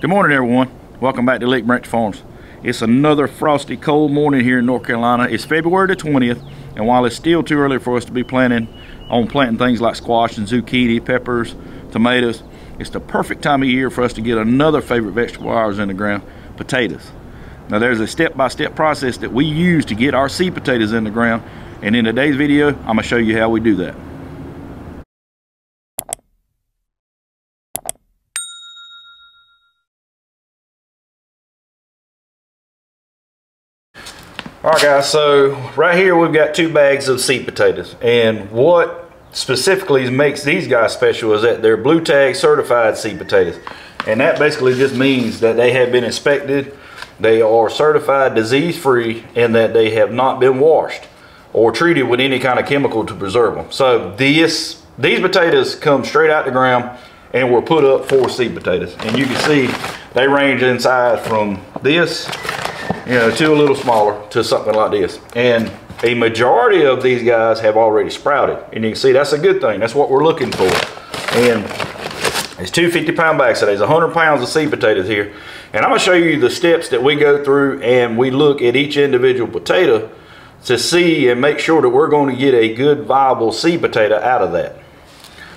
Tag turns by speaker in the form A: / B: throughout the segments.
A: Good morning everyone. Welcome back to Lick Branch Farms. It's another frosty cold morning here in North Carolina. It's February the 20th and while it's still too early for us to be planning on planting things like squash and zucchini, peppers, tomatoes, it's the perfect time of year for us to get another favorite vegetable ours in the ground, potatoes. Now there's a step-by-step -step process that we use to get our seed potatoes in the ground and in today's video I'm going to show you how we do that. All right guys, so right here we've got two bags of seed potatoes and what specifically makes these guys special is that they're blue tag certified seed potatoes. And that basically just means that they have been inspected, they are certified disease free and that they have not been washed or treated with any kind of chemical to preserve them. So this, these potatoes come straight out the ground and were put up for seed potatoes. And you can see they range in size from this you know, to a little smaller to something like this. And a majority of these guys have already sprouted. And you can see that's a good thing. That's what we're looking for. And it's two 50 pound bags. today. It's 100 pounds of seed potatoes here. And I'm gonna show you the steps that we go through and we look at each individual potato to see and make sure that we're going to get a good viable seed potato out of that.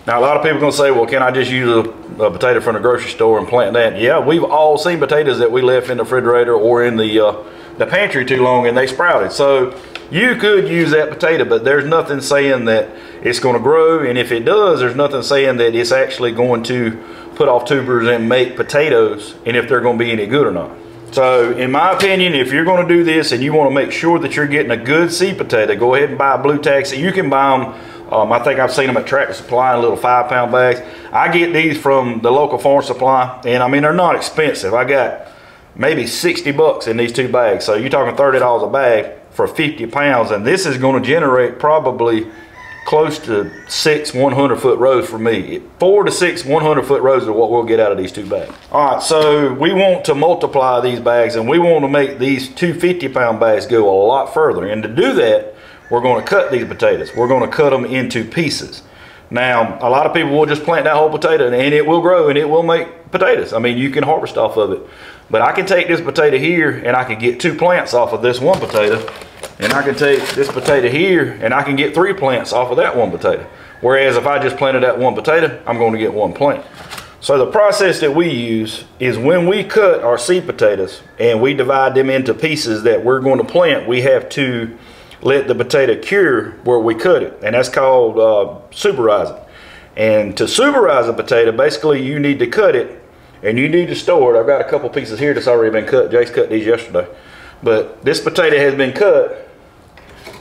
A: Now, a lot of people are going to say, well, can I just use a, a, potato from the grocery store and plant that? Yeah, we've all seen potatoes that we left in the refrigerator or in the, uh, the pantry too long and they sprouted. So you could use that potato, but there's nothing saying that it's going to grow. And if it does, there's nothing saying that it's actually going to put off tubers and make potatoes and if they're going to be any good or not. So in my opinion, if you're going to do this and you want to make sure that you're getting a good seed potato, go ahead and buy a blue taxi. You can buy them um, I think I've seen them at Tractor Supply in little five pound bags. I get these from the local farm supply and I mean, they're not expensive. I got maybe 60 bucks in these two bags. So you're talking $30 a bag for 50 pounds. And this is gonna generate probably close to six 100 foot rows for me. Four to six 100 foot rows are what we'll get out of these two bags. All right, so we want to multiply these bags and we want to make these two 50 pound bags go a lot further. And to do that, we're going to cut these potatoes. We're going to cut them into pieces. Now, a lot of people will just plant that whole potato and it will grow and it will make potatoes. I mean, you can harvest off of it. But I can take this potato here and I can get two plants off of this one potato. And I can take this potato here and I can get three plants off of that one potato. Whereas if I just planted that one potato, I'm going to get one plant. So the process that we use is when we cut our seed potatoes and we divide them into pieces that we're going to plant, we have to let the potato cure where we cut it. And that's called uh, suberizing. And to suberize a potato, basically you need to cut it and you need to store it. I've got a couple pieces here that's already been cut. Jace cut these yesterday. But this potato has been cut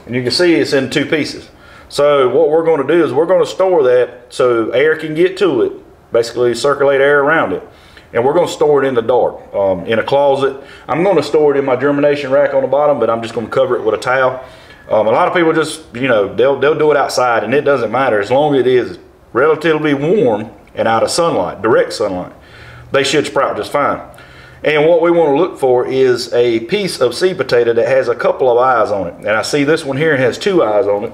A: and you can see it's in two pieces. So what we're going to do is we're going to store that so air can get to it, basically circulate air around it. And we're going to store it in the dark, um, in a closet. I'm going to store it in my germination rack on the bottom, but I'm just going to cover it with a towel. Um, a lot of people just, you know, they'll, they'll do it outside and it doesn't matter as long as it is relatively warm and out of sunlight, direct sunlight. They should sprout just fine. And what we want to look for is a piece of seed potato that has a couple of eyes on it. And I see this one here has two eyes on it.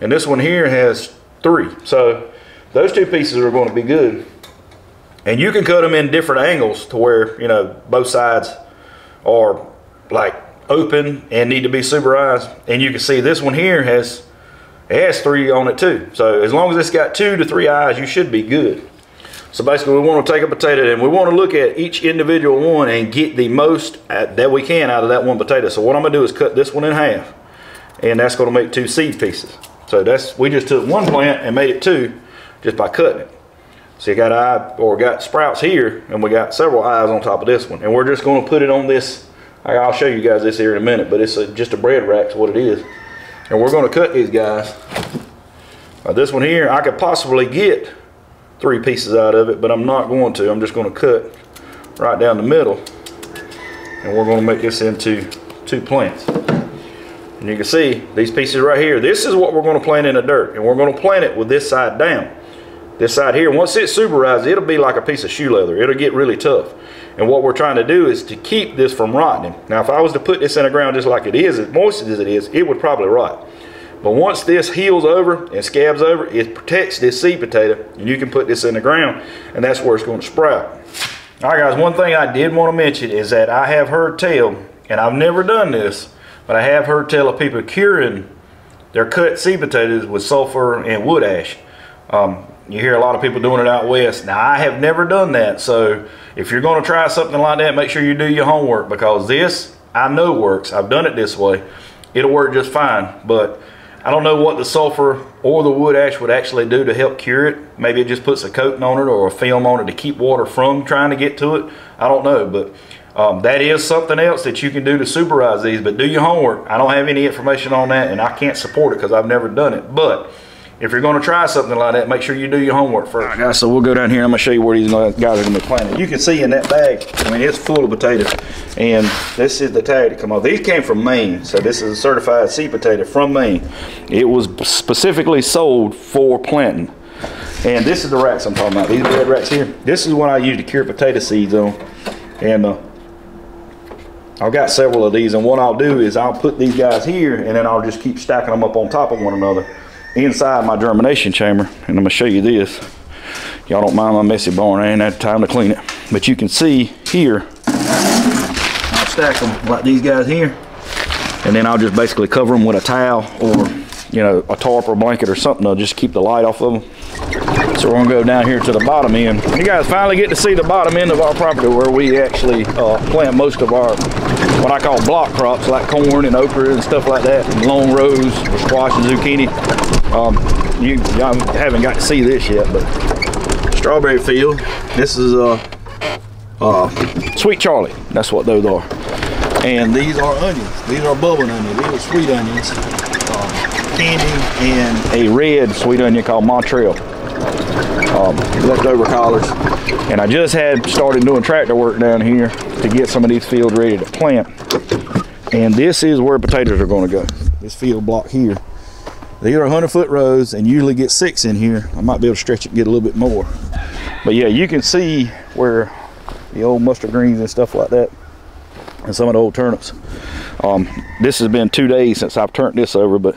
A: And this one here has three. So those two pieces are going to be good. And you can cut them in different angles to where, you know, both sides are like open and need to be suberized. And you can see this one here has, has three on it too. So as long as it's got two to three eyes, you should be good. So basically we want to take a potato and we want to look at each individual one and get the most at, that we can out of that one potato. So what I'm going to do is cut this one in half. And that's going to make two seed pieces. So that's, we just took one plant and made it two just by cutting it. So you got eye or got sprouts here and we got several eyes on top of this one. And we're just going to put it on this I'll show you guys this here in a minute, but it's a, just a bread rack is what it is. And we're gonna cut these guys. Uh, this one here, I could possibly get three pieces out of it, but I'm not going to. I'm just gonna cut right down the middle. And we're gonna make this into two plants. And you can see these pieces right here. This is what we're gonna plant in the dirt. And we're gonna plant it with this side down. This side here, once it's suberized, it'll be like a piece of shoe leather. It'll get really tough. And what we're trying to do is to keep this from rotting. Now, if I was to put this in the ground just like it is, as moist as it is, it would probably rot. But once this heals over and scabs over, it protects this seed potato, and you can put this in the ground, and that's where it's going to sprout. All right, guys, one thing I did want to mention is that I have heard tell, and I've never done this, but I have heard tell of people curing their cut seed potatoes with sulfur and wood ash. Um, you hear a lot of people doing it out west. Now, I have never done that, so if you're going to try something like that, make sure you do your homework because this, I know works. I've done it this way. It'll work just fine, but I don't know what the sulfur or the wood ash would actually do to help cure it. Maybe it just puts a coating on it or a film on it to keep water from trying to get to it. I don't know, but um, that is something else that you can do to suberize these, but do your homework. I don't have any information on that and I can't support it because I've never done it. But if you're going to try something like that, make sure you do your homework first. All right, guys, so we'll go down here I'm going to show you where these guys are going to be planted. You can see in that bag, I mean, it's full of potatoes. And this is the tag to come off. These came from Maine, so this is a certified seed potato from Maine. It was specifically sold for planting. And this is the racks I'm talking about, these red racks here. This is what I use to cure potato seeds on. And uh, I've got several of these, and what I'll do is I'll put these guys here, and then I'll just keep stacking them up on top of one another inside my germination chamber. And I'm gonna show you this. Y'all don't mind my messy barn, I ain't had time to clean it. But you can see here, I'll stack them like these guys here. And then I'll just basically cover them with a towel or, you know, a tarp or blanket or something to just keep the light off of them. So we're gonna go down here to the bottom end. You guys finally get to see the bottom end of our property where we actually uh, plant most of our, what I call block crops, like corn and okra and stuff like that, and long rows, squash and zucchini. Um, you y'all haven't got to see this yet, but strawberry field. This is a uh, uh, Sweet Charlie. That's what those are. And these are onions. These are bubbling onions. These are sweet onions. Uh, candy and a red sweet onion called Montreal. Um, leftover collards. And I just had started doing tractor work down here to get some of these fields ready to plant. And this is where potatoes are going to go. This field block here. These are 100 foot rows and usually get six in here. I might be able to stretch it get a little bit more. But yeah, you can see where the old mustard greens and stuff like that and some of the old turnips. Um, this has been two days since I've turned this over, but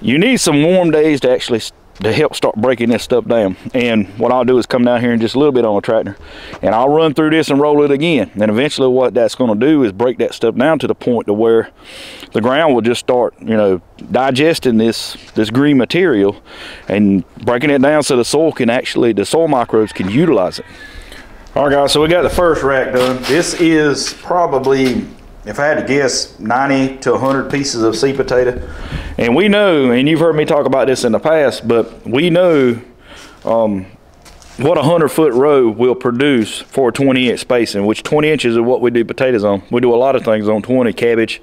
A: you need some warm days to actually to help start breaking this stuff down. And what I'll do is come down here in just a little bit on a tractor and I'll run through this and roll it again. And eventually what that's gonna do is break that stuff down to the point to where the ground will just start, you know, digesting this, this green material and breaking it down so the soil can actually, the soil microbes can utilize it. All right guys, so we got the first rack done. This is probably if I had to guess, 90 to 100 pieces of seed potato. And we know, and you've heard me talk about this in the past, but we know um, what a 100 foot row will produce for a 20 inch spacing, which 20 inches is what we do potatoes on. We do a lot of things on 20, cabbage,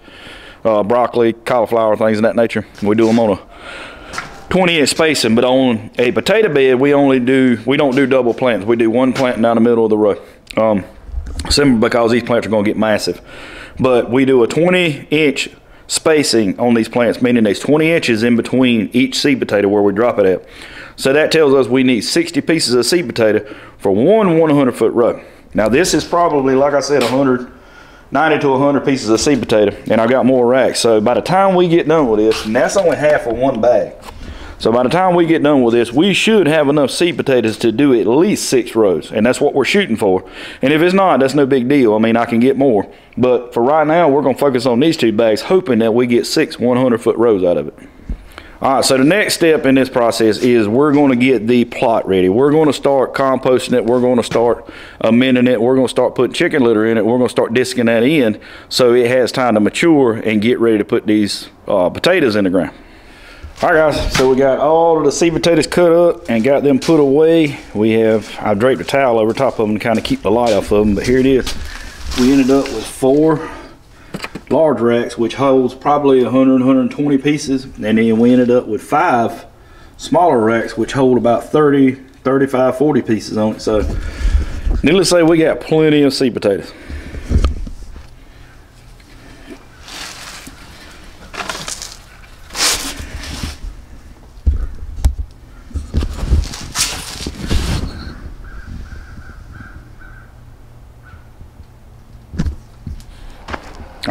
A: uh, broccoli, cauliflower, things of that nature. We do them on a 20 inch spacing, but on a potato bed, we only do, we don't do double plants. We do one plant down the middle of the row. Um, simply because these plants are gonna get massive but we do a 20 inch spacing on these plants, meaning there's 20 inches in between each seed potato where we drop it at. So that tells us we need 60 pieces of seed potato for one 100 foot row. Now this is probably, like I said, 100, 90 to 100 pieces of seed potato, and I've got more racks. So by the time we get done with this, and that's only half of one bag. So by the time we get done with this, we should have enough seed potatoes to do at least six rows. And that's what we're shooting for. And if it's not, that's no big deal. I mean, I can get more. But for right now, we're going to focus on these two bags, hoping that we get six 100-foot rows out of it. All right, so the next step in this process is we're going to get the plot ready. We're going to start composting it. We're going to start amending it. We're going to start putting chicken litter in it. We're going to start disking that in so it has time to mature and get ready to put these uh, potatoes in the ground. All right guys, so we got all of the seed potatoes cut up and got them put away. We have, I draped a towel over top of them to kind of keep the light off of them, but here it is. We ended up with four large racks, which holds probably 100, 120 pieces. And then we ended up with five smaller racks, which hold about 30, 35, 40 pieces on it. So needless to say, we got plenty of seed potatoes.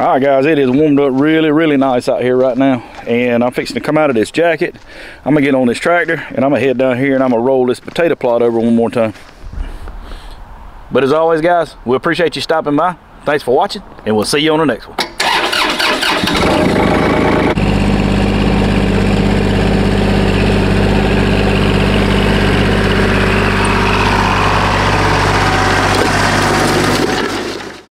A: All right guys it is warmed up really really nice out here right now and i'm fixing to come out of this jacket i'm gonna get on this tractor and i'm gonna head down here and i'm gonna roll this potato plot over one more time But as always, guys, we appreciate you stopping by. Thanks for watching, and we'll see you on the next one.